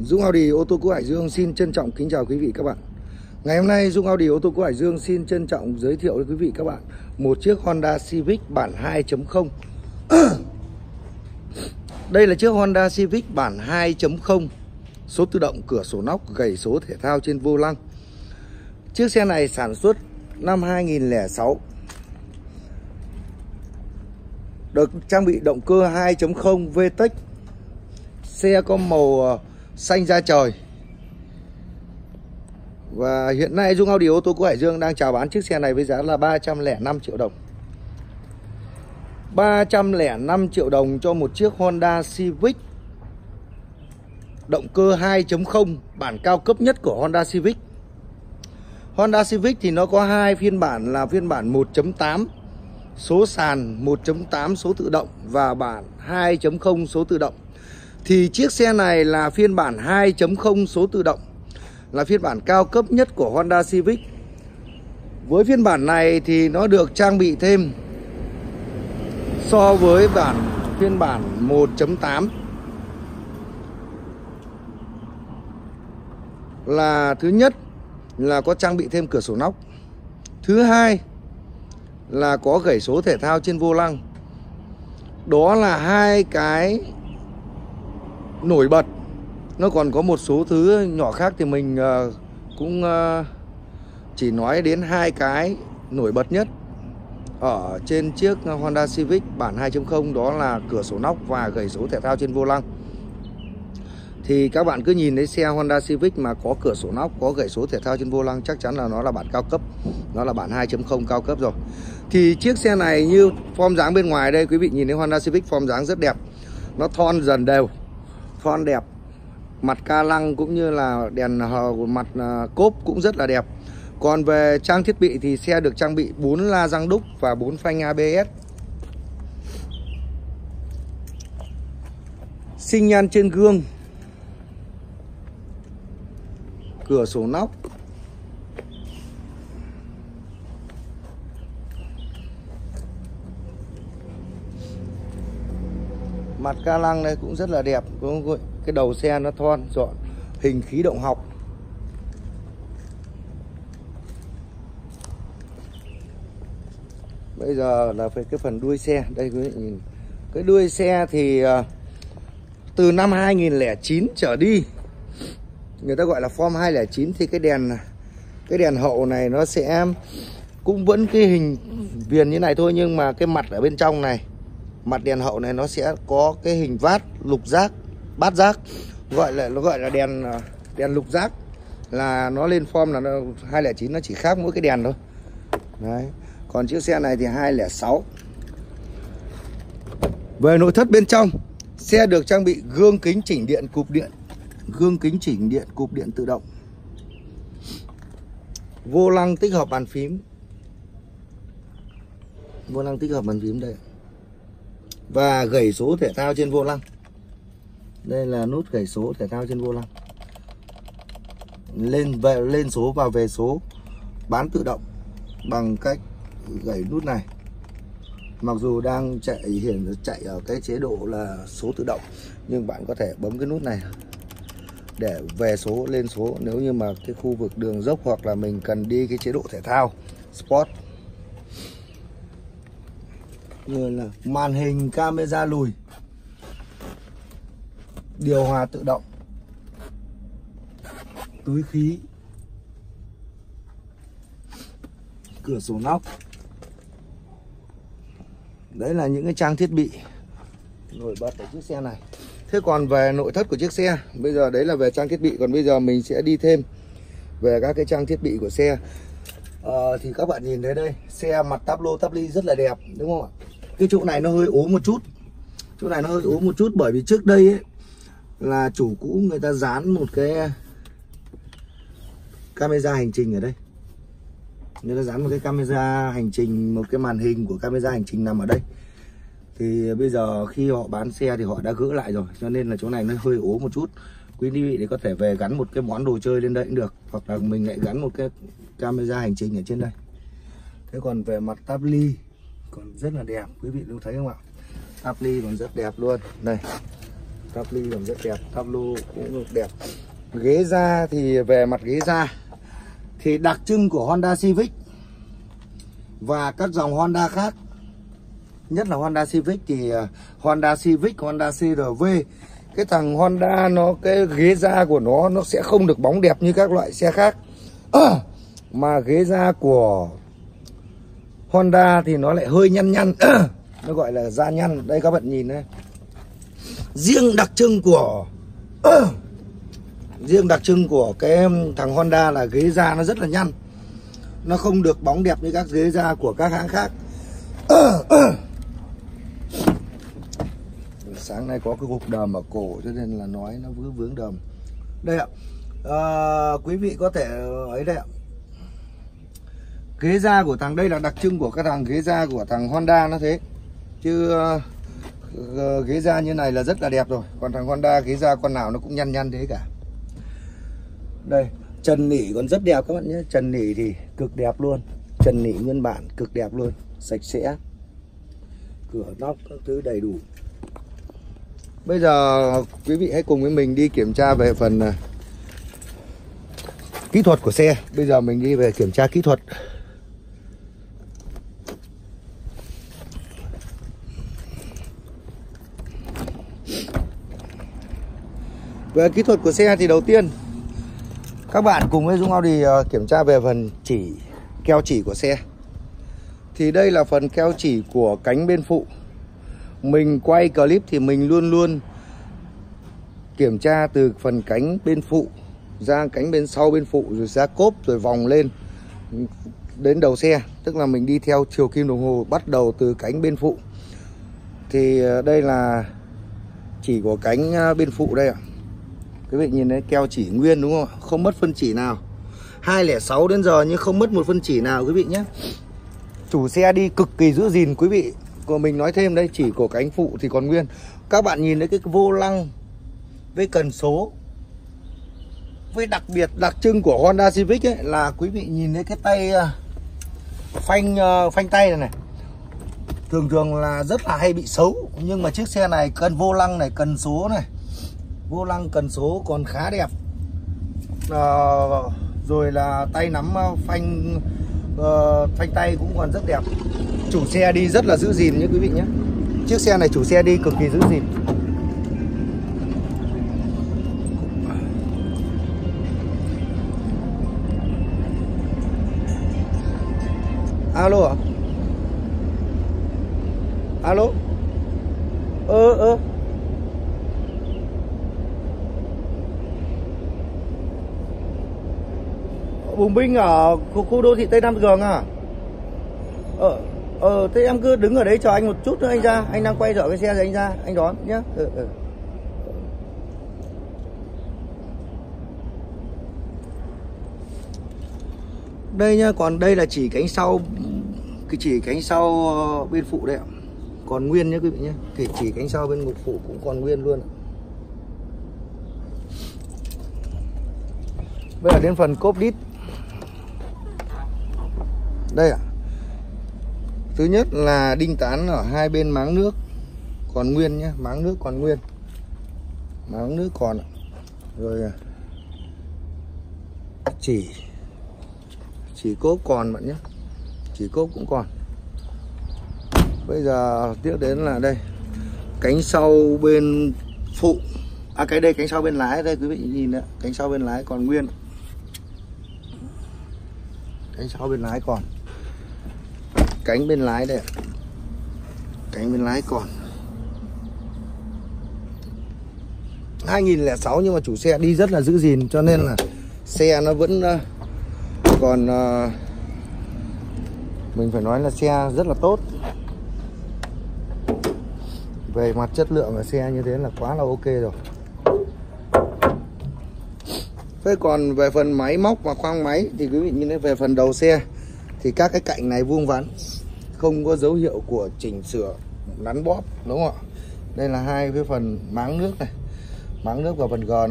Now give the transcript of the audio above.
Dũng Audi ô tô cũ Hải Dương xin trân trọng kính chào quý vị các bạn. Ngày hôm nay, Dũng Audi ô tô cũ Hải Dương xin trân trọng giới thiệu với quý vị các bạn một chiếc Honda Civic bản 2.0. Đây là chiếc Honda Civic bản 2.0 số tự động, cửa sổ nóc gầy số thể thao trên vô lăng. Chiếc xe này sản xuất năm 2006 được trang bị động cơ 2.0 VTEC xe có màu ờ, xanh ra trời. Và hiện nay Dung Audi ô tô của Hải Dương đang chào bán chiếc xe này với giá là 305 triệu đồng. 305 triệu đồng cho một chiếc Honda Civic. Động cơ 2.0 bản cao cấp nhất của Honda Civic. Honda Civic thì nó có hai phiên bản là phiên bản 1.8 số sàn 1.8 số tự động và bản 2.0 số tự động thì chiếc xe này là phiên bản 2.0 số tự động, là phiên bản cao cấp nhất của Honda Civic. Với phiên bản này thì nó được trang bị thêm so với bản phiên bản 1.8 là thứ nhất là có trang bị thêm cửa sổ nóc. Thứ hai là có gảy số thể thao trên vô lăng. Đó là hai cái nổi bật. Nó còn có một số thứ nhỏ khác thì mình ờ, cũng ờ, chỉ nói đến hai cái nổi bật nhất. Ở trên chiếc Honda Civic bản 2.0 đó là cửa sổ nóc và gầy số thể thao trên vô lăng. Thì các bạn cứ nhìn thấy xe Honda Civic mà có cửa sổ nóc, có gậy số thể thao trên vô lăng, chắc chắn là nó là bản cao cấp. Nó là bản 2.0 cao cấp rồi. Thì chiếc xe này như form dáng bên ngoài đây, quý vị nhìn thấy Honda Civic form dáng rất đẹp. Nó thon dần đều thon đẹp. Mặt ca lăng cũng như là đèn hờ của mặt à, cốp cũng rất là đẹp. Còn về trang thiết bị thì xe được trang bị 4 la răng đúc và 4 phanh ABS sinh nhan trên gương. Cửa sổ nóc. Mặt ca lăng đây cũng rất là đẹp cái đầu xe nó thon, dọn, hình khí động học. Bây giờ là về cái phần đuôi xe, đây quý vị nhìn. Cái đuôi xe thì à, từ năm 2009 trở đi, người ta gọi là form 209 thì cái đèn cái đèn hậu này nó sẽ, cũng vẫn cái hình viền như này thôi, nhưng mà cái mặt ở bên trong này mặt đèn hậu này nó sẽ có cái hình vát, lục giác, bát giác. Gọi là, nó gọi là đèn à, đèn lục giác. Là nó lên form là nó 209 nó chỉ khác mỗi cái đèn thôi. Đấy. Còn chiếc xe này thì 206 về nội thất bên trong, xe được trang bị gương kính chỉnh điện, cụp điện, gương kính chỉnh điện, cụp điện tự động. Vô lăng tích hợp bàn phím. Vô lăng tích hợp bàn phím đây và gảy số thể thao trên vô lăng. Đây là nút gảy số thể thao trên vô lăng. Lên về, lên số và về số. Bán tự động bằng cách gảy nút này. Mặc dù đang chạy hiển chạy ở cái chế độ là số tự động, nhưng bạn có thể bấm cái nút này để về số, lên số. Nếu như mà cái khu vực đường dốc hoặc là mình cần đi cái chế độ thể thao, sport như là màn hình camera lùi. Điều hòa tự động. Túi khí. Cửa sổ nóc. Đấy là những cái trang thiết bị. Nổi bật ở chiếc xe này. Thế còn về nội thất của chiếc xe Bây giờ đấy là về trang thiết bị. Còn bây giờ mình sẽ đi thêm Về các cái trang thiết bị của xe. À, Thì các bạn nhìn thấy đây Xe mặt tablo lô tắp ly rất là đẹp Đúng không ạ? Cái chỗ này nó hơi ố một chút. Chỗ này nó hơi ố một chút Bởi vì trước đây ấy, Là chủ cũ người ta dán một cái Camera hành trình ở đây. Người ta dán một cái camera hành trình, Một cái màn hình của camera hành trình nằm ở đây. Thì bây giờ khi họ bán xe thì họ đã gỡ lại rồi, cho nên là chỗ này nó hơi ố một chút. Quý vị để có thể về gắn một cái món đồ chơi lên đây cũng được, hoặc là mình lại gắn một cái camera hành trình ở trên đây. Thế còn về mặt táp ly còn rất là đẹp. Quý vị lưu thấy không ạ? Táp ly còn rất đẹp luôn. Đây tắp ly còn rất đẹp. Tắp lô cũng đẹp. Ghế da thì về mặt ghế da thì đặc trưng của Honda Civic và các dòng Honda khác nhất là Honda Civic thì à, Honda Civic Honda CRV cái thằng Honda nó cái ghế da của nó nó sẽ không được bóng đẹp như các loại xe khác. À, mà ghế da của Honda thì nó lại hơi nhăn nhăn. Nó gọi là da nhăn. Đây các bạn nhìn đây riêng đặc trưng của riêng đặc trưng của cái thằng Honda là ghế da nó rất là nhăn. Nó không được bóng đẹp như các ghế da của các hãng khác. Sáng nay có cái hộp đờm ở cổ cho nên là nói nó vướng vướng đờm đây ạ. À, quý vị có thể ấy đây ạ ghế da của thằng đây là đặc trưng của các thằng ghế da của thằng Honda nó thế. Chứ uh, ghế da như này là rất là đẹp rồi. Còn thằng Honda ghế da con nào nó cũng nhăn nhăn thế cả. Đây trần nỉ còn rất đẹp các bạn nhé. Trần nỉ thì cực đẹp luôn. Trần nỉ nguyên bản cực đẹp luôn. Sạch sẽ. Cửa nóc các thứ đầy đủ. Bây giờ quý vị hãy cùng với mình đi kiểm tra về phần à, kỹ thuật của xe. Bây giờ mình đi về kiểm tra kỹ thuật. Về kỹ thuật của xe thì đầu tiên, các bạn cùng với Dung Audi ờ, kiểm tra về phần chỉ, keo chỉ của xe. Thì đây là phần keo chỉ của cánh bên phụ. Mình quay clip thì mình luôn luôn kiểm tra từ phần cánh bên phụ, ra cánh bên sau bên phụ, rồi ra cốp, rồi vòng lên, đến đầu xe tức là mình đi theo chiều kim đồng hồ, bắt đầu từ cánh bên phụ thì ờ, đây là chỉ của cánh ờ, bên phụ đây ạ quý vị nhìn thấy keo chỉ nguyên đúng không không mất phân chỉ nào. 206 đến giờ nhưng không mất một phân chỉ nào quý vị nhé. Chủ xe đi cực kỳ giữ gìn quý vị. Của mình nói thêm đây, chỉ của cánh phụ thì còn nguyên. Các bạn nhìn thấy cái vô lăng với cần số, với đặc biệt đặc trưng của Honda Civic ấy, là quý vị nhìn thấy cái tay à, phanh à, phanh tay này này. Thường thường là rất là hay bị xấu, nhưng mà chiếc xe này cần vô lăng này, cần số này vô lăng cần số còn khá đẹp. À, rồi là tay nắm ờ, phanh uh, phanh tay cũng còn rất đẹp. Chủ xe đi rất là giữ gìn nhé quý vị nhé. Chiếc xe này chủ xe đi cực kỳ giữ gìn. Alo ạ? Alo? Ơ ơ. Bùng binh ở khu, khu đô thị Tây Nam Cường à? Ờ, ờ, thế em cứ đứng ở đấy chờ anh một chút nữa anh ra. Anh đang quay dở cái xe rồi anh ra, anh đón nhé. Ừ, ừ. Đây nhá, còn đây là chỉ cánh sau cái chỉ cánh sau ờ, bên phụ đây ạ. Còn nguyên nhé quý vị nhé. kể chỉ cánh sau bên ngục phụ cũng còn nguyên luôn. Bây giờ đến phần cốp đít đây ạ. Thứ nhất là đinh tán ở hai bên máng nước còn nguyên nhé, máng nước còn nguyên. Máng nước còn rồi à, chỉ chỉ cốp còn bạn nhé. Chỉ cốp cũng còn. Bây giờ tiếp đến là đây, cánh sau bên phụ. À cái đây cánh sau bên lái, đây quý vị nhìn đấy cánh sau bên lái còn nguyên. Cánh sau bên lái còn cánh bên lái đây cánh bên lái còn. 2006 nhưng mà chủ xe đi rất là giữ gìn, cho nên là xe nó vẫn ờ, còn ờ, mình phải nói là xe rất là tốt. Về mặt chất lượng của xe như thế là quá là ok rồi. Thế còn về phần máy móc và khoang máy thì quý vị nhìn thấy về phần đầu xe thì các cái cạnh này vuông vắn, không có dấu hiệu của chỉnh sửa, nắn bóp, đúng không ạ? Đây là hai cái phần máng nước này, máng nước và phần gòn.